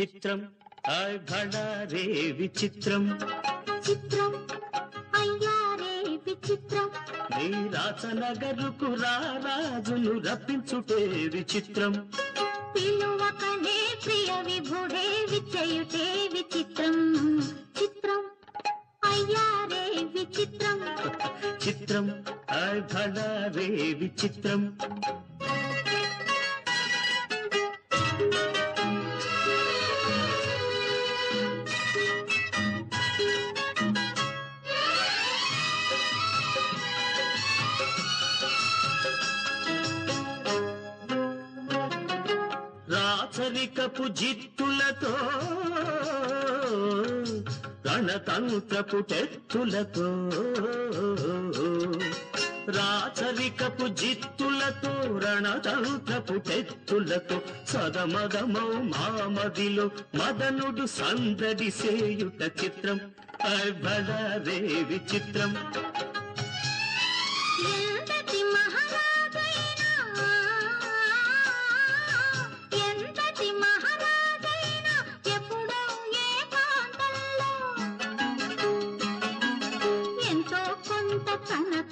చిత్రం రే విచిత్రం. చిత్రం అయ్యారే విచిత్రం. నీ రాచనగరుకు రారాజును రప్పించుటే విచిత్రం. పిలువకనే ప్రియ విభుడే విచయుటే విచిత్రం. చిత్రం అయ్యారే విచిత్రం. చిత్రం ఆయ్ భళా రే విచిత్రం. రాచరికపు జిత్తులతో గణతంత్రపు టెత్తులతో రాచరికపు జిత్తులతో రణతంత్రపు టెత్తులతో సదమదమౌ మామదిలో మదనుడు సందడి సేయుట చిత్రం అర్భడే విచిత్రం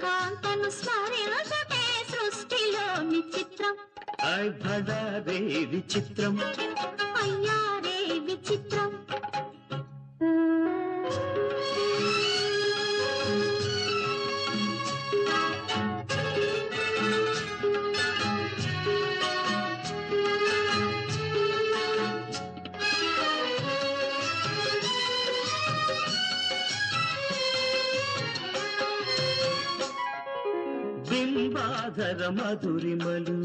కాంతను చిత్రం. అర్భడే విచిత్రం. అయ్యారే విచిత్రం. బింబాధర మధురిమలు.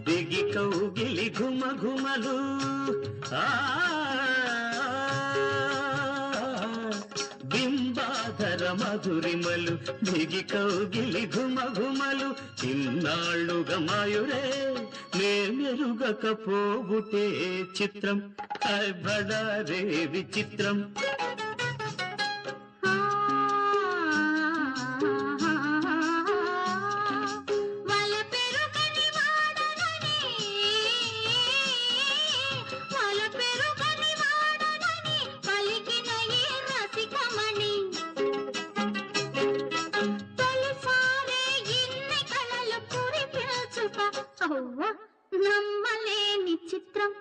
దిగి కౌగిలి ఘుమ ఘుమలు బింబాధర మధురిమలు. దిగి కౌగిలి ఘుమ ఘుమలు ఇన్నాళ్ళుగా మాయురే నే చిత్రం. బడారే విచిత్రం. నమ్మలేని చిత్రం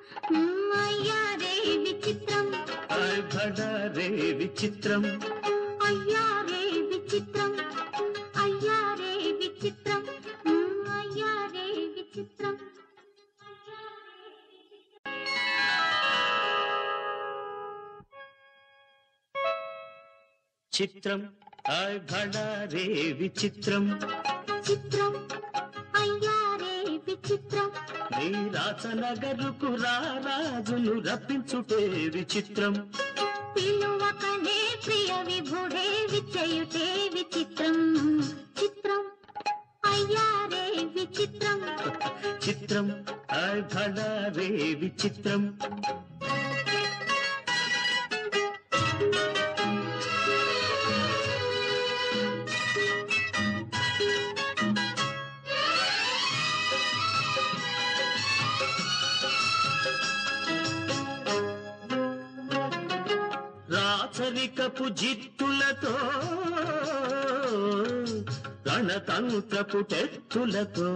అయ్యారే విచిత్రం. బడారే విచిత్రం. అయ్యారే విచిత్రం. అయ్యారే విచిత్రం. మ్మ్, అయ్యారే విచిత్రం. చిత్రం బడారే విచిత్రం. చిత్రం. విచిత్రం. నీ రాచనగరుకు రారాజును రప్పించుటే విచిత్రం. పిలువకనే ప్రియ విభుడే విచయుటే విచిత్రం. చిత్రం. అయ్యారే విచిత్రం. చిత్రం. బడారే విచిత్రం. రాచరికపు జిత్తులతో గణతంత్రపు టెత్తులతో